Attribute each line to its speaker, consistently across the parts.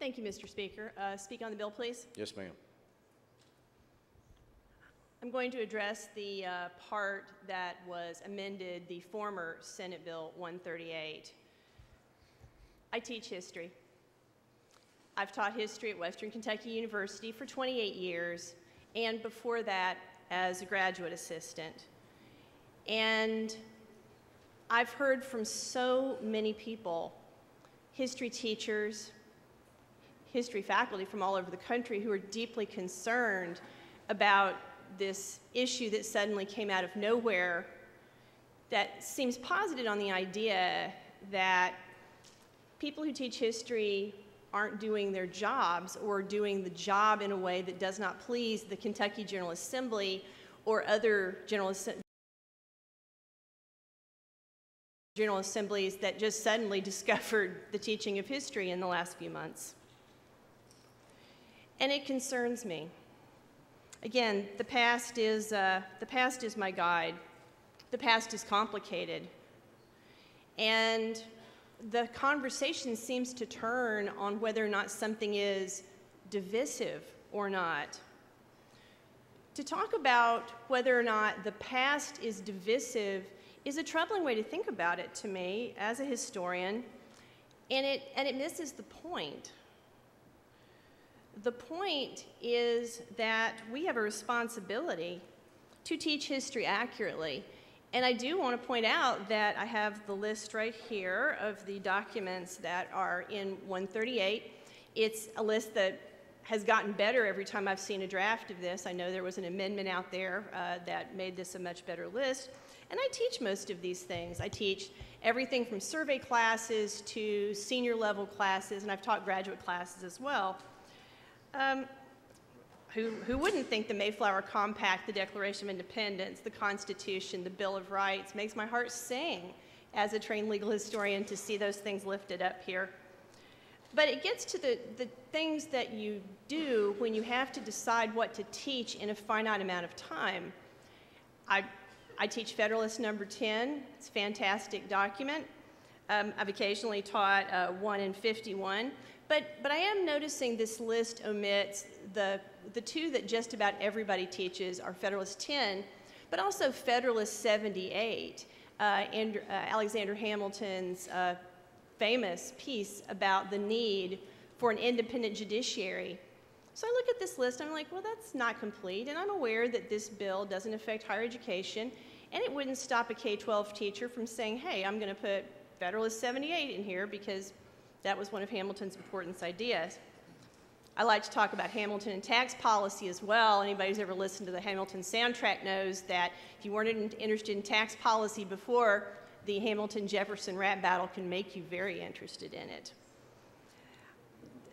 Speaker 1: Thank you, Mr. Speaker. Uh, Speak on the bill, please.
Speaker 2: Yes, ma'am.
Speaker 1: I'm going to address the uh, part that was amended, the former Senate Bill 138. I teach history. I've taught history at Western Kentucky University for 28 years, and before that, as a graduate assistant. And I've heard from so many people, history teachers, history faculty from all over the country, who are deeply concerned about this issue that suddenly came out of nowhere that seems posited on the idea that people who teach history aren't doing their jobs or doing the job in a way that does not please the Kentucky General Assembly or other General, General Assemblies that just suddenly discovered the teaching of history in the last few months. And it concerns me. Again, the past is, uh, the past is my guide. The past is complicated. And the conversation seems to turn on whether or not something is divisive or not. To talk about whether or not the past is divisive is a troubling way to think about it to me as a historian, and it, and it misses the point. The point is that we have a responsibility to teach history accurately. And I do want to point out that I have the list right here of the documents that are in 138. It's a list that has gotten better every time I've seen a draft of this. I know there was an amendment out there uh, that made this a much better list. And I teach most of these things. I teach everything from survey classes to senior level classes, and I've taught graduate classes as well. Um, who, who wouldn't think the Mayflower Compact, the Declaration of Independence, the Constitution, the Bill of Rights makes my heart sing as a trained legal historian to see those things lifted up here. But it gets to the, the things that you do when you have to decide what to teach in a finite amount of time. I, I teach Federalist Number 10. It's a fantastic document. Um, I've occasionally taught uh, 1 and 51. But, but I am noticing this list omits the, the two that just about everybody teaches are Federalist 10, but also Federalist 78, uh, Andrew, uh, Alexander Hamilton's uh, famous piece about the need for an independent judiciary. So I look at this list, I'm like, well, that's not complete, and I'm aware that this bill doesn't affect higher education, and it wouldn't stop a K 12 teacher from saying, hey, I'm going to put Federalist 78 in here because that was one of Hamilton's important ideas. I like to talk about Hamilton and tax policy as well. Anybody who's ever listened to the Hamilton soundtrack knows that if you weren't interested in tax policy before, the Hamilton Jefferson rap battle can make you very interested in it.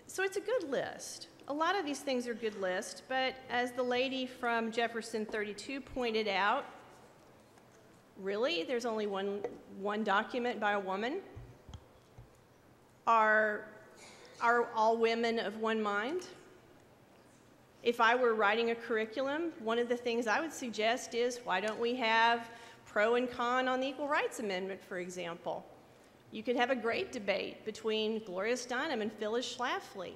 Speaker 1: So it's a good list. A lot of these things are good lists, but as the lady from Jefferson 32 pointed out, really, there's only one, one document by a woman? Are, are all women of one mind? If I were writing a curriculum, one of the things I would suggest is why don't we have pro and con on the Equal Rights Amendment, for example? You could have a great debate between Gloria Steinem and Phyllis Schlafly,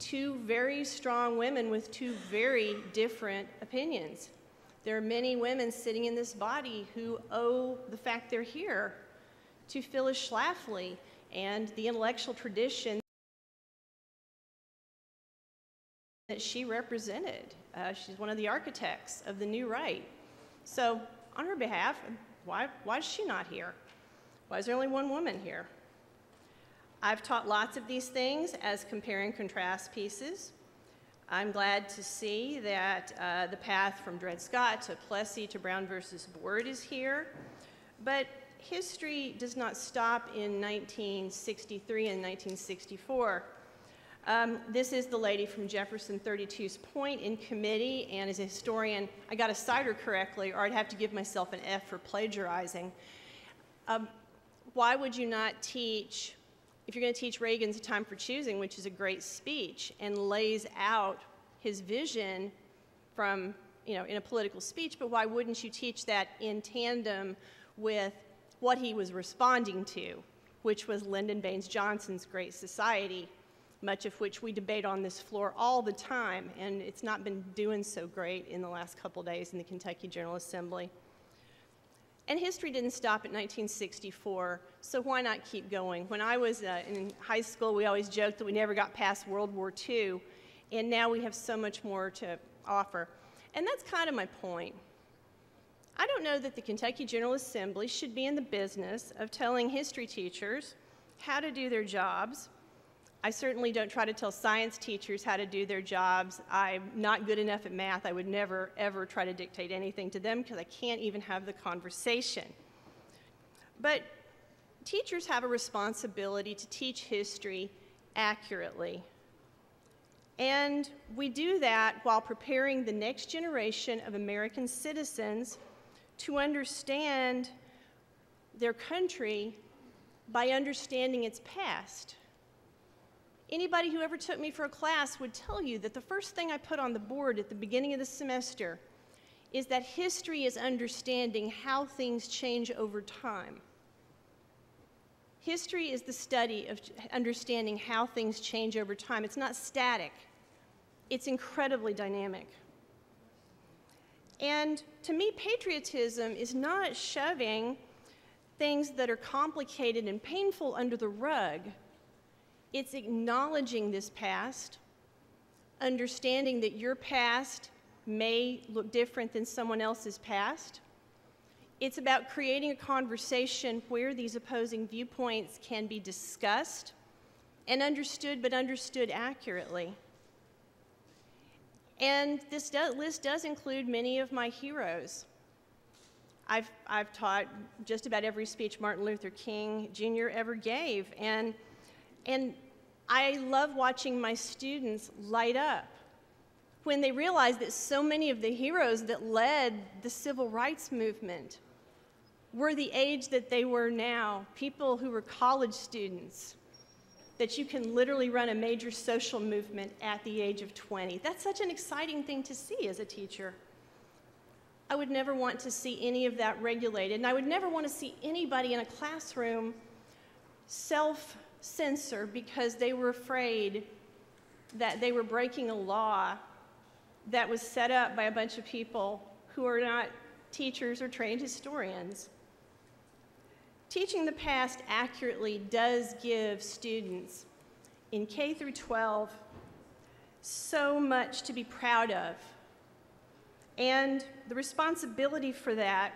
Speaker 1: two very strong women with two very different opinions. There are many women sitting in this body who owe the fact they're here to Phyllis Schlafly and the intellectual tradition that she represented. Uh, she's one of the architects of the new right. So, on her behalf, why, why is she not here? Why is there only one woman here? I've taught lots of these things as compare and contrast pieces. I'm glad to see that uh, the path from Dred Scott to Plessy to Brown versus Board is here. But history does not stop in 1963 and 1964. Um, this is the lady from Jefferson 32's point in committee, and as a historian, I got a cider correctly, or I'd have to give myself an F for plagiarizing. Um, why would you not teach, if you're going to teach Reagan's Time for Choosing, which is a great speech and lays out his vision from, you know, in a political speech, but why wouldn't you teach that in tandem with what he was responding to, which was Lyndon Baines Johnson's Great Society. much of which we debate on this floor all the time, and it's not been doing so great in the last couple days in the Kentucky General Assembly. And history didn't stop at 1964, so why not keep going? When I was uh, in high school, we always joked that we never got past World War II, and now we have so much more to offer. And that's kind of my point. I don't know that the Kentucky General Assembly should be in the business of telling history teachers how to do their jobs. I certainly don't try to tell science teachers how to do their jobs. I'm not good enough at math. I would never, ever try to dictate anything to them because I can't even have the conversation. But teachers have a responsibility to teach history accurately. And we do that while preparing the next generation of American citizens to understand their country by understanding its past. Anybody who ever took me for a class would tell you that the first thing I put on the board at the beginning of the semester is that history is understanding how things change over time. History is the study of understanding how things change over time. It's not static, it's incredibly dynamic. And to me, patriotism is not shoving things that are complicated and painful under the rug. It's acknowledging this past, understanding that your past may look different than someone else's past. It's about creating a conversation where these opposing viewpoints can be discussed and understood, but understood accurately. And this do, list does include many of my heroes. I've, I've taught just about every speech Martin Luther King Jr. ever gave, and, and I love watching my students light up when they realize that so many of the heroes that led the civil rights movement were the age that they were now, people who were college students that you can literally run a major social movement at the age of 20. That's such an exciting thing to see as a teacher. I would never want to see any of that regulated, and I would never want to see anybody in a classroom self censor because they were afraid that they were breaking a law that was set up by a bunch of people who are not teachers or trained historians. Teaching the past accurately does give students in K through 12 so much to be proud of. And the responsibility for that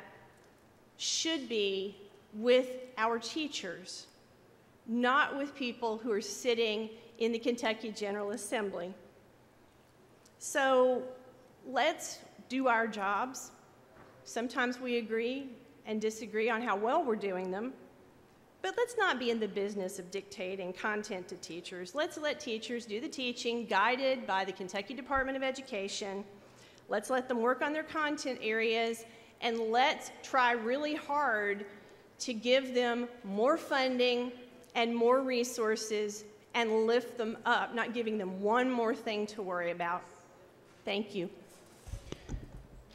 Speaker 1: should be with our teachers, not with people who are sitting in the Kentucky General Assembly. So let's do our jobs. Sometimes we agree, and disagree on how well we're doing them. But let's not be in the business of dictating content to teachers. Let's let teachers do the teaching guided by the Kentucky Department of Education. Let's let them work on their content areas and let's try really hard to give them more funding and more resources and lift them up, not giving them one more thing to worry about. Thank you.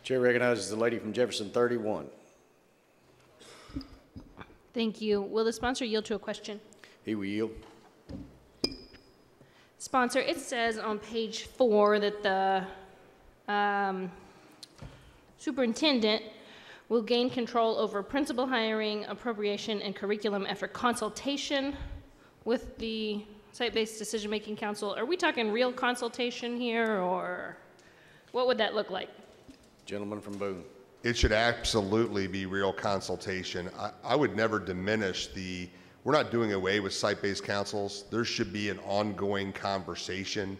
Speaker 2: Chair recognizes the lady from Jefferson 31.
Speaker 3: Thank you. Will the sponsor yield to a question?
Speaker 2: He will yield.
Speaker 3: Sponsor, it says on page four that the um, superintendent will gain control over principal hiring, appropriation, and curriculum after consultation with the site-based decision-making council. Are we talking real consultation here, or what would that look like?
Speaker 2: Gentleman from Boone.
Speaker 4: It should absolutely be real consultation. I, I would never diminish the, we're not doing away with site-based councils. There should be an ongoing conversation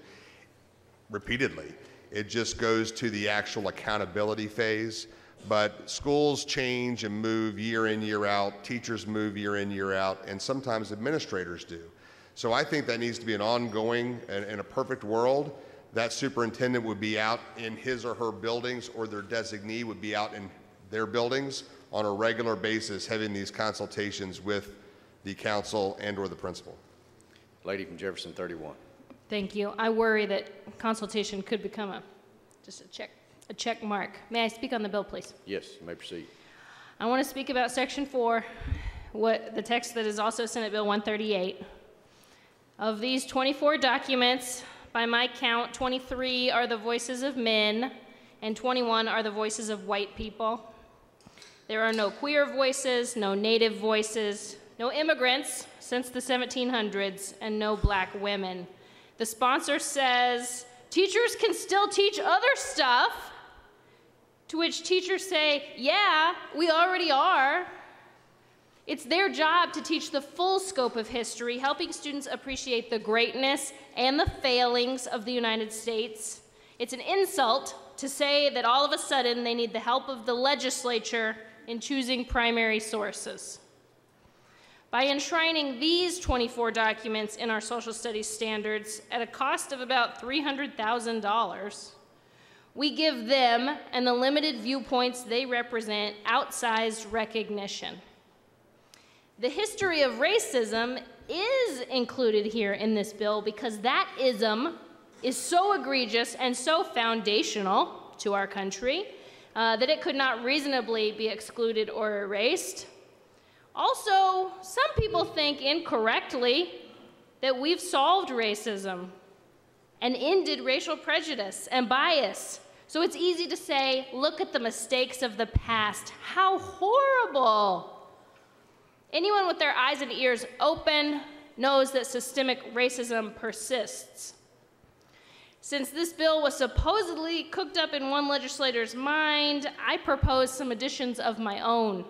Speaker 4: repeatedly. It just goes to the actual accountability phase. But schools change and move year in, year out. Teachers move year in, year out, and sometimes administrators do. So I think that needs to be an ongoing, and in a perfect world, that superintendent would be out in his or her buildings or their designee would be out in their buildings on a regular basis having these consultations with the council and or the principal.
Speaker 2: Lady from Jefferson 31.
Speaker 3: Thank you. I worry that consultation could become a, just a check, a check mark. May I speak on the bill, please?
Speaker 2: Yes, you may proceed.
Speaker 3: I want to speak about section four, what, the text that is also Senate Bill 138. Of these 24 documents, by my count, 23 are the voices of men and 21 are the voices of white people. There are no queer voices, no native voices, no immigrants since the 1700s, and no black women. The sponsor says teachers can still teach other stuff, to which teachers say, Yeah, we already are. It's their job to teach the full scope of history, helping students appreciate the greatness and the failings of the United States. It's an insult to say that all of a sudden they need the help of the legislature in choosing primary sources. By enshrining these 24 documents in our social studies standards at a cost of about $300,000, we give them and the limited viewpoints they represent outsized recognition. The history of racism is included here in this bill because that ism is so egregious and so foundational to our country uh, that it could not reasonably be excluded or erased. Also, some people think incorrectly that we've solved racism and ended racial prejudice and bias. So it's easy to say, look at the mistakes of the past. How horrible! Anyone with their eyes and ears open knows that systemic racism persists. Since this bill was supposedly cooked up in one legislator's mind, I propose some additions of my own.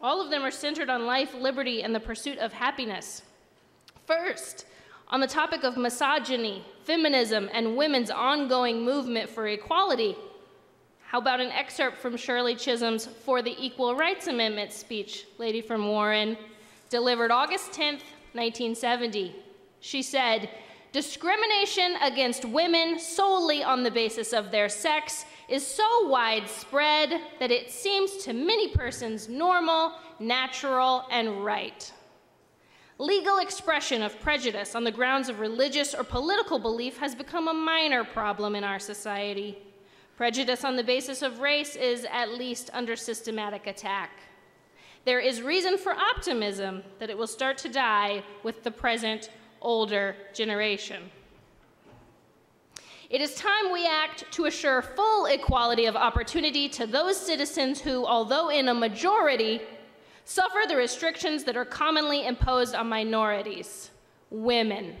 Speaker 3: All of them are centered on life, liberty, and the pursuit of happiness. First, on the topic of misogyny, feminism, and women's ongoing movement for equality. How about an excerpt from Shirley Chisholm's For the Equal Rights Amendment speech, lady from Warren, delivered August 10th, 1970? She said, Discrimination against women solely on the basis of their sex is so widespread that it seems to many persons normal, natural, and right. Legal expression of prejudice on the grounds of religious or political belief has become a minor problem in our society. Prejudice on the basis of race is at least under systematic attack. There is reason for optimism that it will start to die with the present older generation. It is time we act to assure full equality of opportunity to those citizens who, although in a majority, suffer the restrictions that are commonly imposed on minorities women.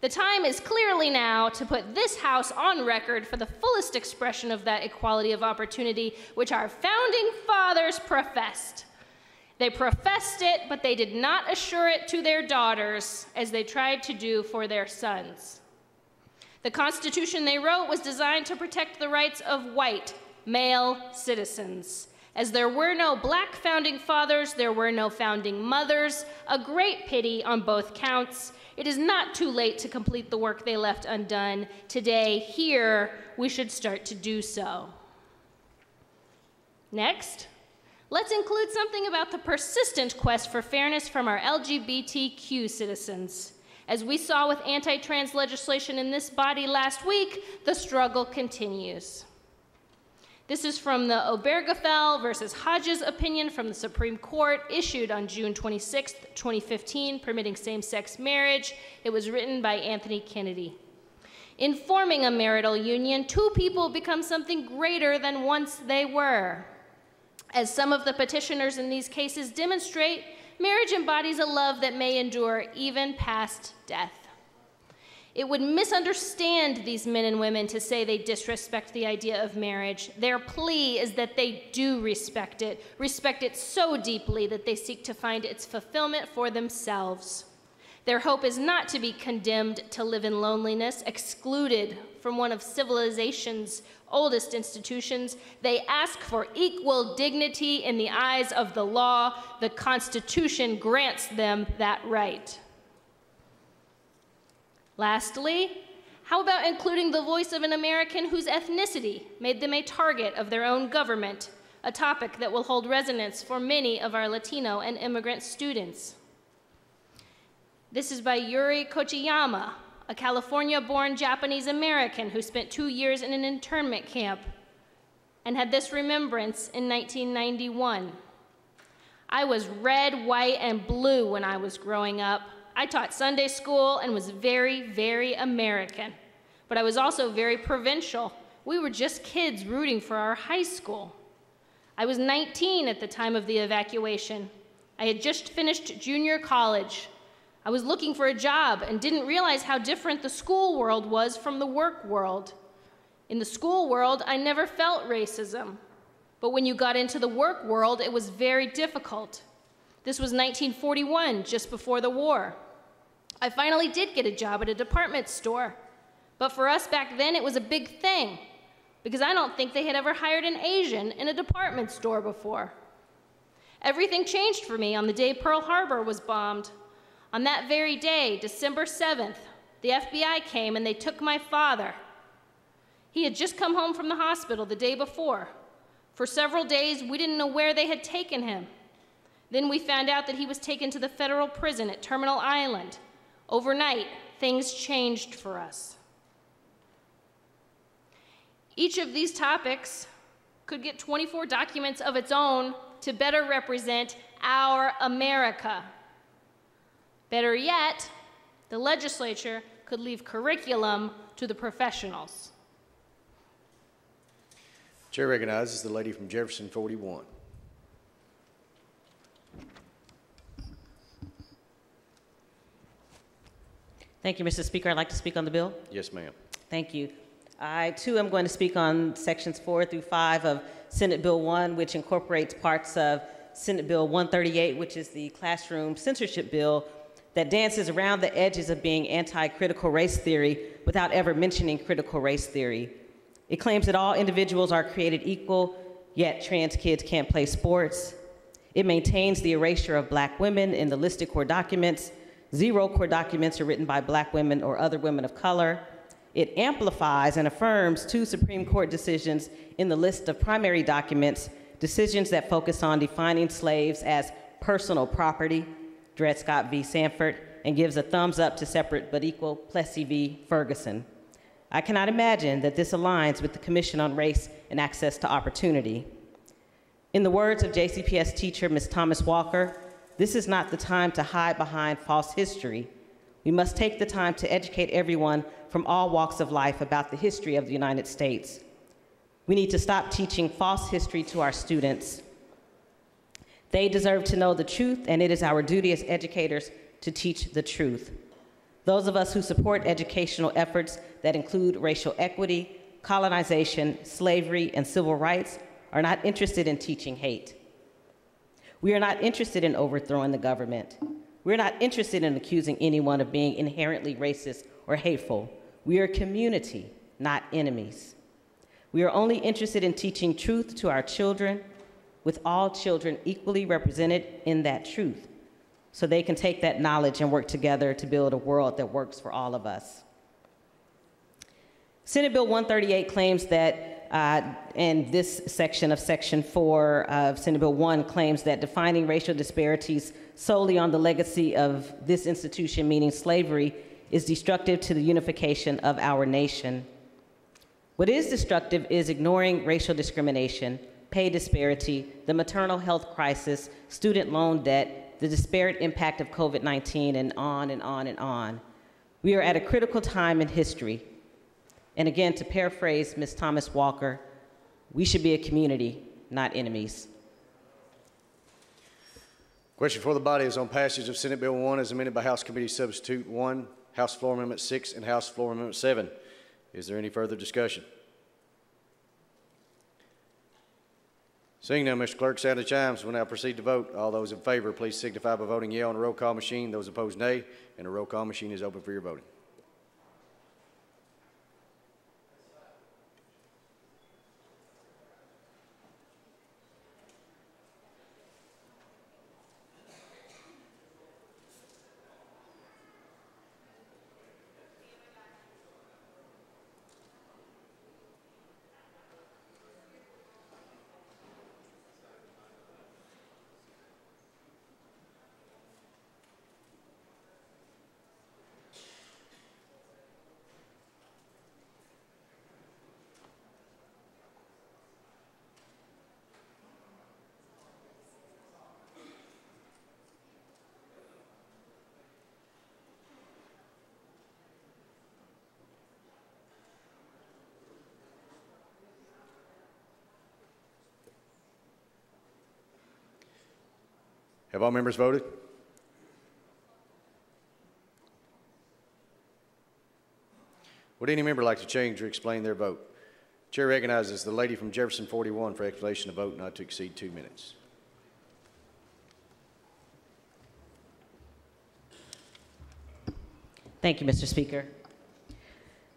Speaker 3: The time is clearly now to put this House on record for the fullest expression of that equality of opportunity which our founding fathers professed. They professed it, but they did not assure it to their daughters as they tried to do for their sons. The Constitution they wrote was designed to protect the rights of white, male citizens. As there were no black founding fathers, there were no founding mothers, a great pity on both counts. It is not too late to complete the work they left undone. Today, here, we should start to do so. Next, Let's include something about the persistent quest for fairness from our LGBTQ citizens. As we saw with anti trans legislation in this body last week, the struggle continues. This is from the Obergefell versus Hodges opinion from the Supreme Court, issued on June 26, 2015, permitting same sex marriage. It was written by Anthony Kennedy. In forming a marital union, two people become something greater than once they were. As some of the petitioners in these cases demonstrate, marriage embodies a love that may endure even past death. It would misunderstand these men and women to say they disrespect the idea of marriage. Their plea is that they do respect it, respect it so deeply that they seek to find its fulfillment for themselves. Their hope is not to be condemned to live in loneliness, excluded from one of civilization's oldest institutions. They ask for equal dignity in the eyes of the law. The Constitution grants them that right. Lastly, how about including the voice of an American whose ethnicity made them a target of their own government, a topic that will hold resonance for many of our Latino and immigrant students? This is by Yuri Kochiyama, a California born Japanese American who spent two years in an internment camp and had this remembrance in 1991. I was red, white, and blue when I was growing up. I taught Sunday school and was very, very American. But I was also very provincial. We were just kids rooting for our high school. I was 19 at the time of the evacuation. I had just finished junior college. I was looking for a job and didn't realize how different the school world was from the work world. In the school world, I never felt racism. But when you got into the work world, it was very difficult. This was 1941, just before the war. I finally did get a job at a department store. But for us back then, it was a big thing because I don't think they had ever hired an Asian in a department store before. Everything changed for me on the day Pearl Harbor was bombed. On that very day, December 7th, the FBI came and they took my father. He had just come home from the hospital the day before. For several days, we didn't know where they had taken him. Then we found out that he was taken to the federal prison at Terminal Island. Overnight, things changed for us. Each of these topics could get 24 documents of its own to better represent our America. Better yet, the legislature could leave curriculum to the professionals.
Speaker 2: Chair recognizes the lady from Jefferson 41.
Speaker 5: Thank you, Mr. Speaker. I'd like to speak on the bill.
Speaker 2: Yes, ma'am.
Speaker 5: Thank you. I, too, am going to speak on sections four through five of Senate Bill 1, which incorporates parts of Senate Bill 138, which is the classroom censorship bill that dances around the edges of being anti critical race theory without ever mentioning critical race theory. It claims that all individuals are created equal, yet trans kids can't play sports. It maintains the erasure of black women in the listed core documents. Zero core documents are written by black women or other women of color. It amplifies and affirms two Supreme Court decisions in the list of primary documents, decisions that focus on defining slaves as personal property, Dred Scott v. Sandford, and gives a thumbs up to separate but equal Plessy v. Ferguson. I cannot imagine that this aligns with the Commission on Race and Access to Opportunity. In the words of JCPS teacher Ms. Thomas Walker, this is not the time to hide behind false history. We must take the time to educate everyone from all walks of life about the history of the United States. We need to stop teaching false history to our students. They deserve to know the truth, and it is our duty as educators to teach the truth. Those of us who support educational efforts that include racial equity, colonization, slavery, and civil rights are not interested in teaching hate. We are not interested in overthrowing the government. We're not interested in accusing anyone of being inherently racist or hateful. We are community, not enemies. We are only interested in teaching truth to our children, with all children equally represented in that truth, so they can take that knowledge and work together to build a world that works for all of us. Senate Bill 138 claims that, uh, and this section of Section 4 of Senate Bill 1 claims that defining racial disparities solely on the legacy of this institution, meaning slavery, is destructive to the unification of our nation. What is destructive is ignoring racial discrimination, pay disparity, the maternal health crisis, student loan debt, the disparate impact of COVID 19, and on and on and on. We are at a critical time in history. And again, to paraphrase Ms. Thomas Walker, we should be a community, not enemies.
Speaker 2: Question for the body is on passage of Senate Bill 1 as amended by House Committee Substitute 1, House Floor Amendment 6, and House Floor Amendment 7. Is there any further discussion? Seeing none, Mr. Clerk, sound the chimes. We'll now proceed to vote. All those in favor, please signify by voting yea on the roll call machine. Those opposed, nay. And the roll call machine is open for your voting. Have all members voted? Would any member like to change or explain their vote? Chair recognizes the lady from Jefferson 41 for explanation of vote not to exceed two minutes.
Speaker 5: Thank you, Mr. Speaker.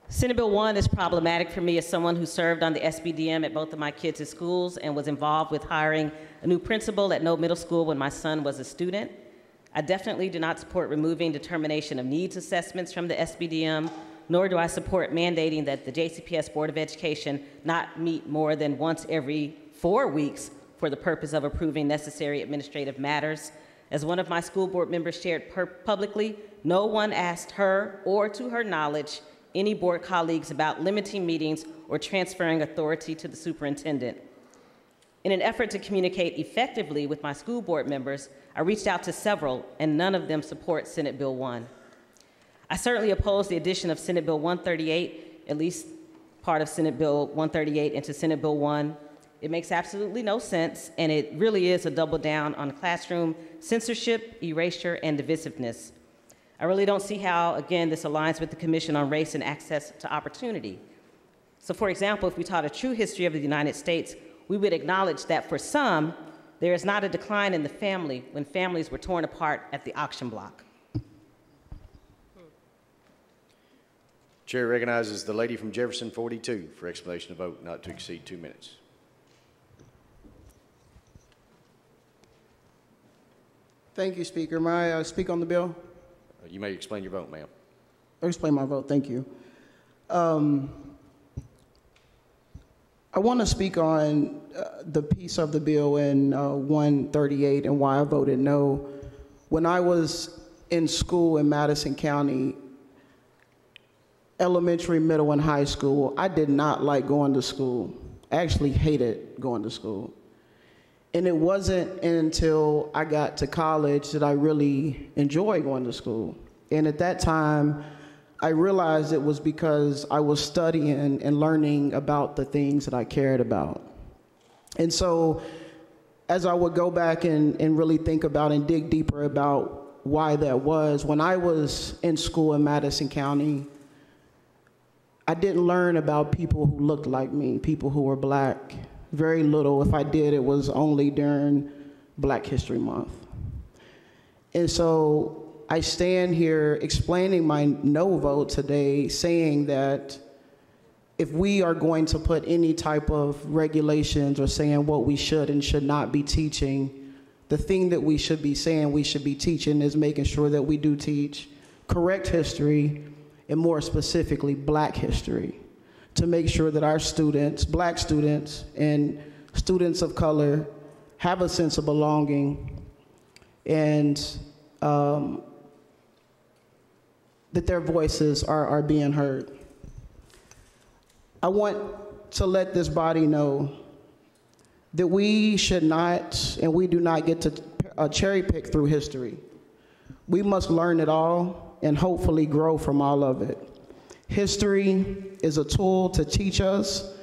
Speaker 5: Senate Bill 1 is problematic for me as someone who served on the SBDM at both of my kids' schools and was involved with hiring a new principal at Noe Middle School when my son was a student. I definitely do not support removing determination of needs assessments from the SBDM, nor do I support mandating that the JCPS Board of Education not meet more than once every four weeks for the purpose of approving necessary administrative matters. As one of my school board members shared publicly, no one asked her, or to her knowledge, any board colleagues about limiting meetings or transferring authority to the superintendent. In an effort to communicate effectively with my school board members, I reached out to several, and none of them support Senate Bill 1. I certainly oppose the addition of Senate Bill 138, at least part of Senate Bill 138, into Senate Bill 1. It makes absolutely no sense, and it really is a double down on classroom censorship, erasure, and divisiveness. I really don't see how, again, this aligns with the Commission on Race and Access to Opportunity. So, for example, if we taught a true history of the United States, we would acknowledge that for some, there is not a decline in the family when families were torn apart at the auction block.
Speaker 2: Chair recognizes the lady from Jefferson 42 for explanation of vote not to exceed two minutes.
Speaker 6: Thank you, Speaker. May I uh, speak on the bill?
Speaker 2: Uh, You may explain your vote, ma'am.
Speaker 6: I'll explain my vote. Thank you. Um, I want to speak on uh, the piece of the bill in uh, 138 and why I voted no. When I was in school in Madison County, elementary, middle, and high school, I did not like going to school. I actually hated going to school. And it wasn't until I got to college that I really enjoyed going to school. And at that time, I realized it was because I was studying and learning about the things that I cared about. And so, as I would go back and, and really think about and dig deeper about why that was, when I was in school in Madison County, I didn't learn about people who looked like me, people who were black. Very little. If I did, it was only during Black History Month. And so I stand here explaining my no vote today, saying that if we are going to put any type of regulations or saying what we should and should not be teaching, the thing that we should be saying we should be teaching is making sure that we do teach correct history and more specifically black history to make sure that our students, black students and students of color have a sense of belonging and um, that their voices are, are being heard. I want to let this body know that we should not and we do not get to uh, cherry pick through history. We must learn it all and hopefully grow from all of it. History is a tool to teach us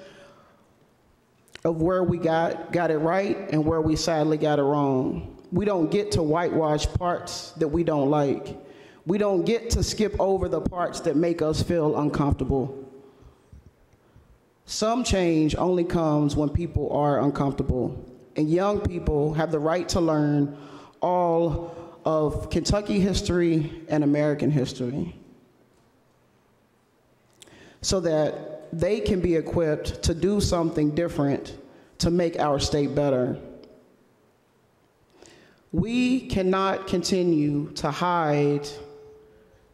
Speaker 6: of where we got, got it right and where we sadly got it wrong. We don't get to whitewash parts that we don't like. We don't get to skip over the parts that make us feel uncomfortable. Some change only comes when people are uncomfortable. And young people have the right to learn all of Kentucky history and American history so that they can be equipped to do something different to make our state better. We cannot continue to hide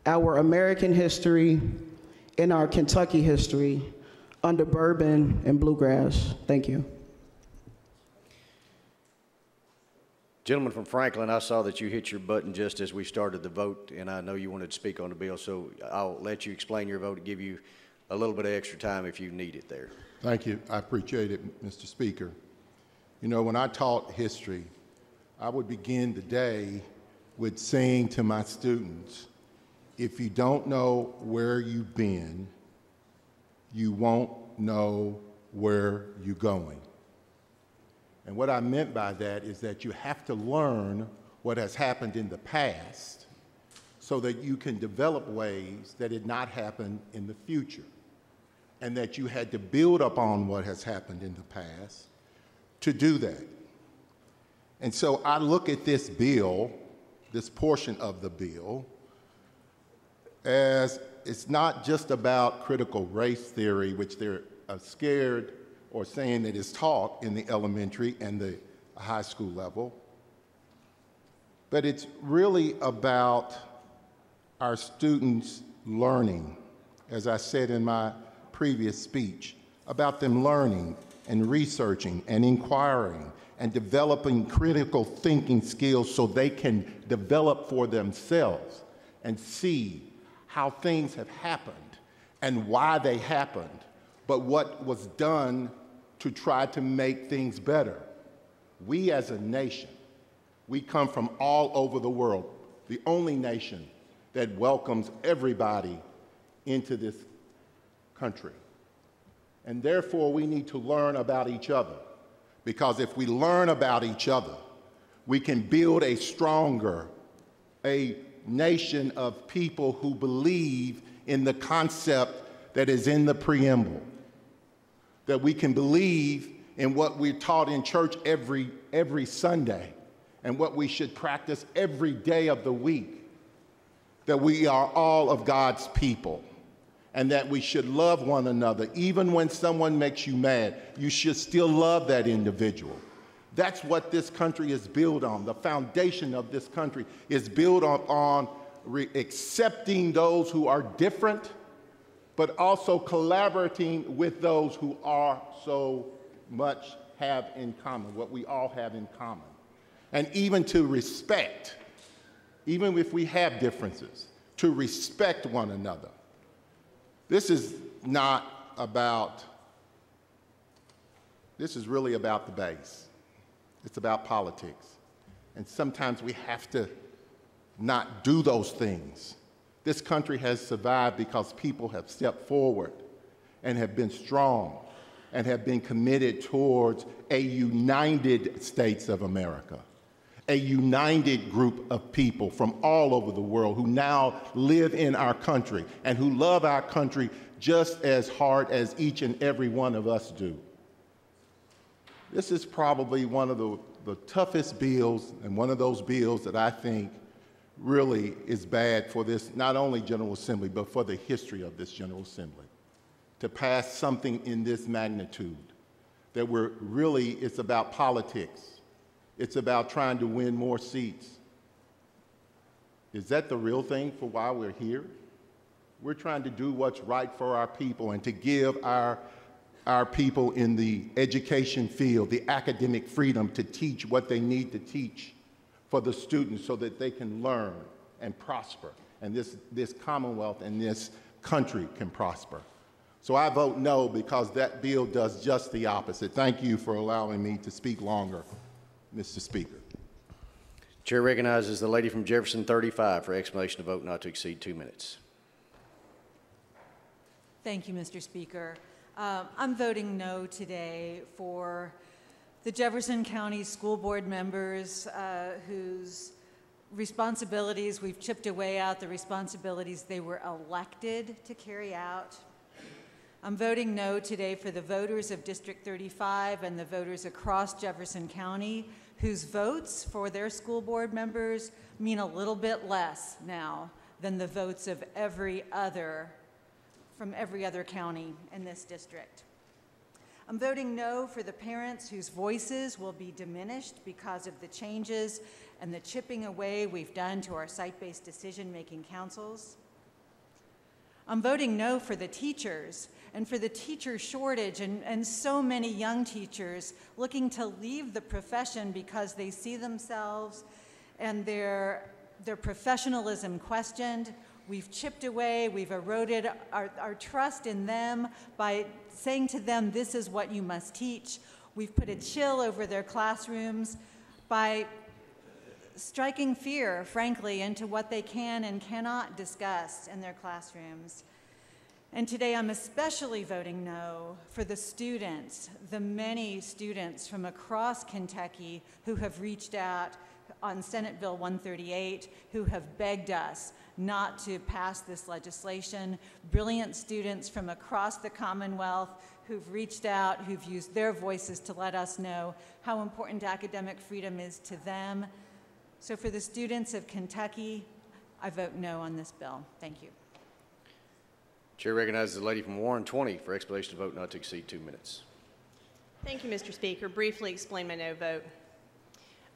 Speaker 6: our American history and our Kentucky history under bourbon and bluegrass. Thank you.
Speaker 2: Gentleman from Franklin, I saw that you hit your button just as we started the vote, and I know you wanted to speak on the bill, so I'll let you explain your vote and give you a little bit of extra time if you need it there.
Speaker 7: Thank you. I appreciate it, Mr. Speaker. You know, when I taught history, I would begin the day with saying to my students, if you don't know where you've been, you won't know where you're going. And what I meant by that is that you have to learn what has happened in the past so that you can develop ways that it not happen in the future and that you had to build upon what has happened in the past to do that. And so I look at this bill, this portion of the bill, as it's not just about critical race theory, which they're uh, scared or saying that is taught in the elementary and the high school level, but it's really about our students learning, as I said in my previous speech, about them learning and researching and inquiring and developing critical thinking skills so they can develop for themselves and see how things have happened and why they happened, but what was done to try to make things better. We as a nation, we come from all over the world, the only nation that welcomes everybody into this country. And therefore, we need to learn about each other. Because if we learn about each other, we can build a stronger, a nation of people who believe in the concept that is in the preamble. That we can believe in what we're taught in church every, every Sunday and what we should practice every day of the week. That we are all of God's people and that we should love one another. Even when someone makes you mad, you should still love that individual. That's what this country is built on. The foundation of this country is built on, accepting those who are different, but also collaborating with those who are so much have in common, what we all have in common. And even to respect, even if we have differences, to respect one another. This is not about, this is really about the base. It's about politics. And sometimes we have to not do those things. This country has survived because people have stepped forward and have been strong and have been committed towards a united states of America, a united group of people from all over the world who now live in our country and who love our country just as hard as each and every one of us do. This is probably one of the, the toughest bills and one of those bills that I think really is bad for this, not only General Assembly, but for the history of this General Assembly. To pass something in this magnitude, that we're really, it's about politics. It's about trying to win more seats. Is that the real thing for why we're here? We're trying to do what's right for our people and to give our our people in the education field the academic freedom to teach what they need to teach for the students so that they can learn and prosper. And this, this Commonwealth and this country can prosper. So I vote no because that bill does just the opposite. Thank you for allowing me to speak longer, Mr. Speaker.
Speaker 2: Chair recognizes the lady from Jefferson 35 for explanation of vote not to exceed two minutes.
Speaker 8: Thank you, Mr. Speaker. Um, I'm voting no today for the Jefferson County School Board members uh, whose responsibilities we've chipped away at, the responsibilities they were elected to carry out. I'm voting no today for the voters of District 35 and the voters across Jefferson County whose votes for their school board members mean a little bit less now than the votes of every other from every other county in this district. I'm voting no for the parents whose voices will be diminished because of the changes and the chipping away we've done to our site based decision making councils. I'm voting no for the teachers and for the teacher shortage and, and so many young teachers looking to leave the profession because they see themselves and their, their professionalism questioned We've chipped away, we've eroded our, our trust in them by saying to them, This is what you must teach. We've put a chill over their classrooms by striking fear, frankly, into what they can and cannot discuss in their classrooms. And today I'm especially voting no for the students, the many students from across Kentucky who have reached out on Senate Bill 138 who have begged us not to pass this legislation. Brilliant students from across the Commonwealth who've reached out, who've used their voices to let us know how important academic freedom is to them. So for the students of Kentucky, I vote no on this bill. Thank you.
Speaker 2: Chair recognizes the lady from Warren 20 for explanation of vote not to exceed two minutes.
Speaker 1: Thank you, Mr. Speaker. Briefly explain my no vote.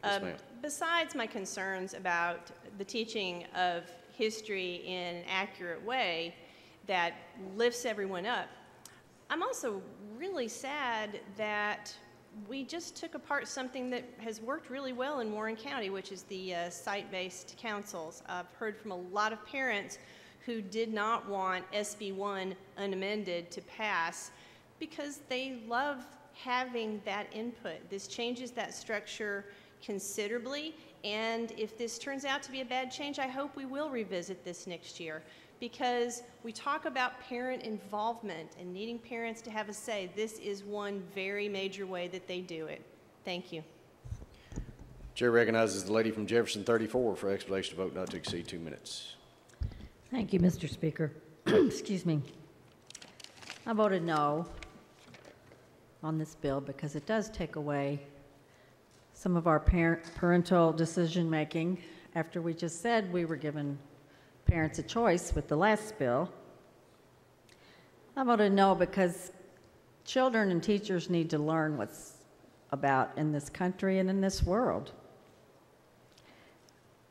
Speaker 2: Yes,
Speaker 1: Um. Besides my concerns about the teaching of history in an accurate way that lifts everyone up, I'm also really sad that we just took apart something that has worked really well in Warren County, which is the uh, site-based councils. I've heard from a lot of parents who did not want SB 1 unamended to pass because they love having that input. This changes that structure considerably, and if this turns out to be a bad change, I hope we will revisit this next year because we talk about parent involvement and needing parents to have a say. This is one very major way that they do it. Thank you.
Speaker 2: Chair recognizes the lady from Jefferson 34 for explanation of vote not to exceed two minutes.
Speaker 9: Thank you, Mr. Speaker. Excuse me. I voted no on this bill because it does take away some of our parent, parental decision-making after we just said we were giving parents a choice with the last bill. I want to know because children and teachers need to learn what's about in this country and in this world.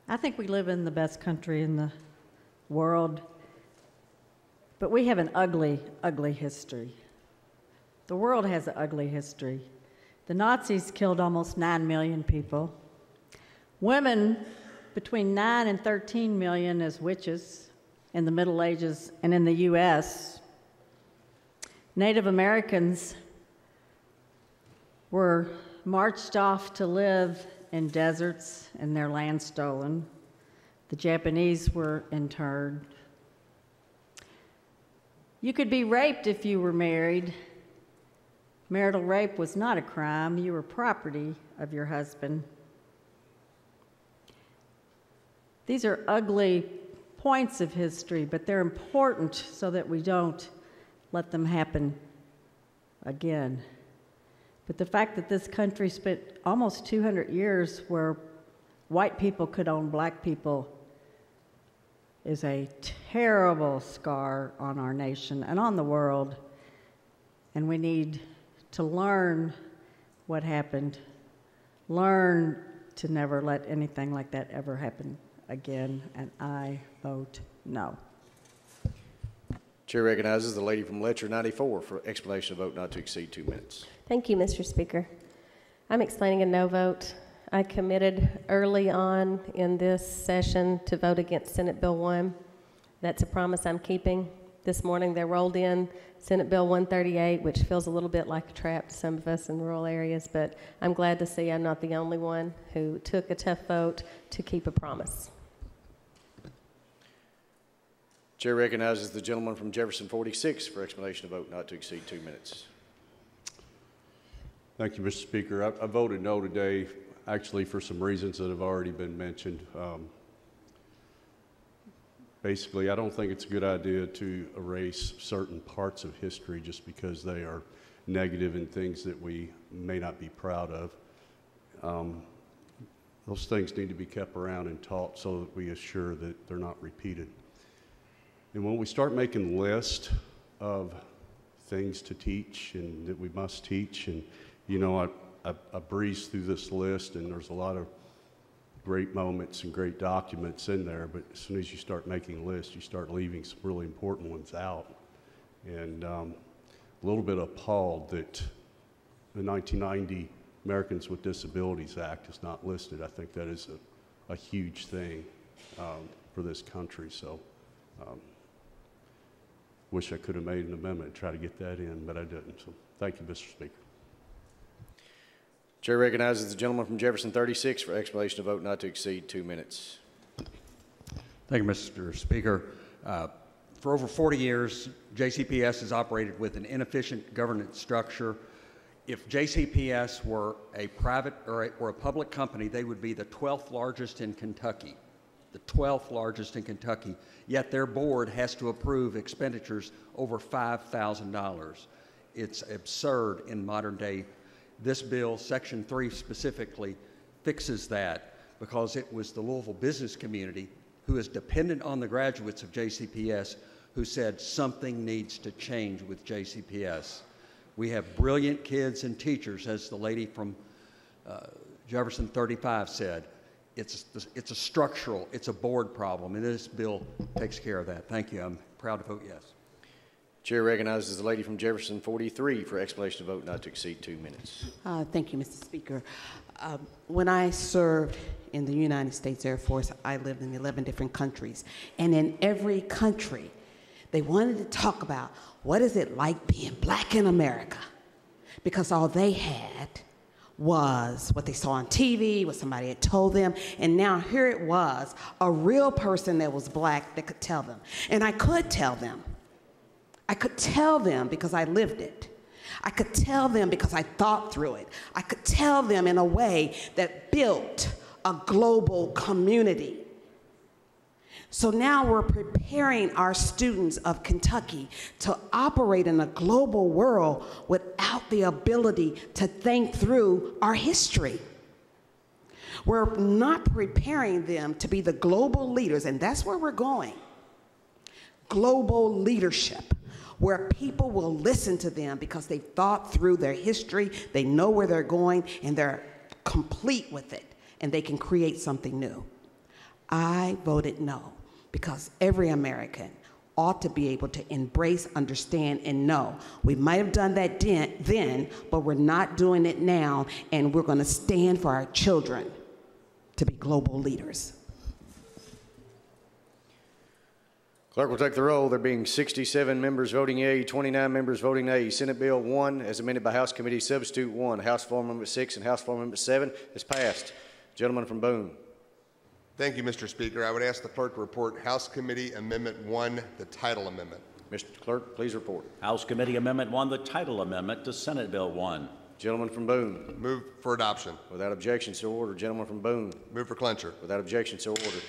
Speaker 9: I think we live in the best country in the world, but we have an ugly, ugly history. The world has an ugly history. The Nazis killed almost 9 million people. Women between 9 and 13 million as witches in the Middle Ages and in the U.S. Native Americans were marched off to live in deserts and their land stolen. The Japanese were interned. You could be raped if you were married. Marital rape was not a crime, you were property of your husband. These are ugly points of history, but they're important so that we don't let them happen again. But the fact that this country spent almost 200 years where white people could own black people is a terrible scar on our nation and on the world. And we need to learn what happened, learn to never let anything like that ever happen again. And I vote no.
Speaker 2: Chair recognizes the lady from Letcher 94 for explanation of vote not to exceed two minutes.
Speaker 10: Thank you, Mr. Speaker. I'm explaining a no vote. I committed early on in this session to vote against Senate Bill 1. That's a promise I'm keeping. This morning they rolled in Senate Bill 138, which feels a little bit like a trap to some of us in rural areas, but I'm glad to see I'm not the only one who took a tough vote to keep a promise.
Speaker 2: Chair recognizes the gentleman from Jefferson 46 for explanation of vote not to exceed two minutes.
Speaker 11: Thank you, Mr. Speaker. I, I voted no today, actually for some reasons that have already been mentioned. Um, basically, I don't think it's a good idea to erase certain parts of history just because they are negative and things that we may not be proud of. Um, those things need to be kept around and taught so that we assure that they're not repeated. And when we start making lists of things to teach and that we must teach, and you know, I, I, I breezed through this list, and there's a lot of great moments and great documents in there. But as soon as you start making lists, you start leaving some really important ones out. And um, a little bit appalled that the 1990 Americans with Disabilities Act is not listed. I think that is a, a huge thing um, for this country. So. Um, wish I could have made an amendment to try to get that in, but I didn't. So thank you, Mr. Speaker.
Speaker 2: Chair recognizes the gentleman from Jefferson 36 for explanation of vote not to exceed two minutes.
Speaker 12: Thank you, Mr. Speaker. Uh, for over 40 years, JCPS has operated with an inefficient governance structure. if JCPS were a private or a, or a public company, they would be the 12th largest in Kentucky. The 12th largest in Kentucky. Yet their board has to approve expenditures over $5,000. It's absurd in modern day. This bill, Section 3 specifically, fixes that because it was the Louisville business community who is dependent on the graduates of JCPS who said something needs to change with JCPS. We have brilliant kids and teachers, as the lady from uh, Jefferson 35 said. It's, it's a structural, it's a board problem, and this bill takes care of that. Thank you. I'm proud to vote yes.
Speaker 2: Chair recognizes the lady from Jefferson 43 for explanation of vote not to exceed two minutes.
Speaker 13: Uh, Thank you, Mr. Speaker. Uh, When I served in the United States Air Force, I lived in 11 different countries. And in every country, they wanted to talk about what is it like being black in America? Because all they had was what they saw on TV, what somebody had told them, and now here it was, a real person that was black that could tell them. And I could tell them. I could tell them because I lived it. I could tell them because I thought through it. I could tell them in a way that built a global community. So now we're preparing our students of Kentucky to operate in a global world without the ability to think through our history. We're not preparing them to be the global leaders, and that's where we're going. Global leadership, where people will listen to them because they've thought through their history, they know where they're going, and they're complete with it, and they can create something new. I voted no because every American ought to be able to embrace, understand, and know. We might have done that then, but we're not doing it now, and we're going to stand for our children to be global leaders.
Speaker 2: Clerk will take the roll. There being 67 members voting yea, 29 members voting nay. Senate Bill 1, as amended by House Committee Substitute 1, House Floor Amendment 6, and House Floor Amendment 7, is passed. Gentleman from Boone.
Speaker 4: Thank you, Mr. Speaker. I would ask the clerk to report House Committee Amendment 1, the title amendment.
Speaker 2: Mr. Clerk, please report.
Speaker 14: House Committee Amendment 1, the title amendment to Senate Bill 1.
Speaker 2: Gentleman from Boone.
Speaker 4: Move for adoption.
Speaker 2: Without objection, so ordered. Gentleman from Boone.
Speaker 4: Move for clencher.
Speaker 2: Without objection, so ordered.